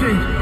change.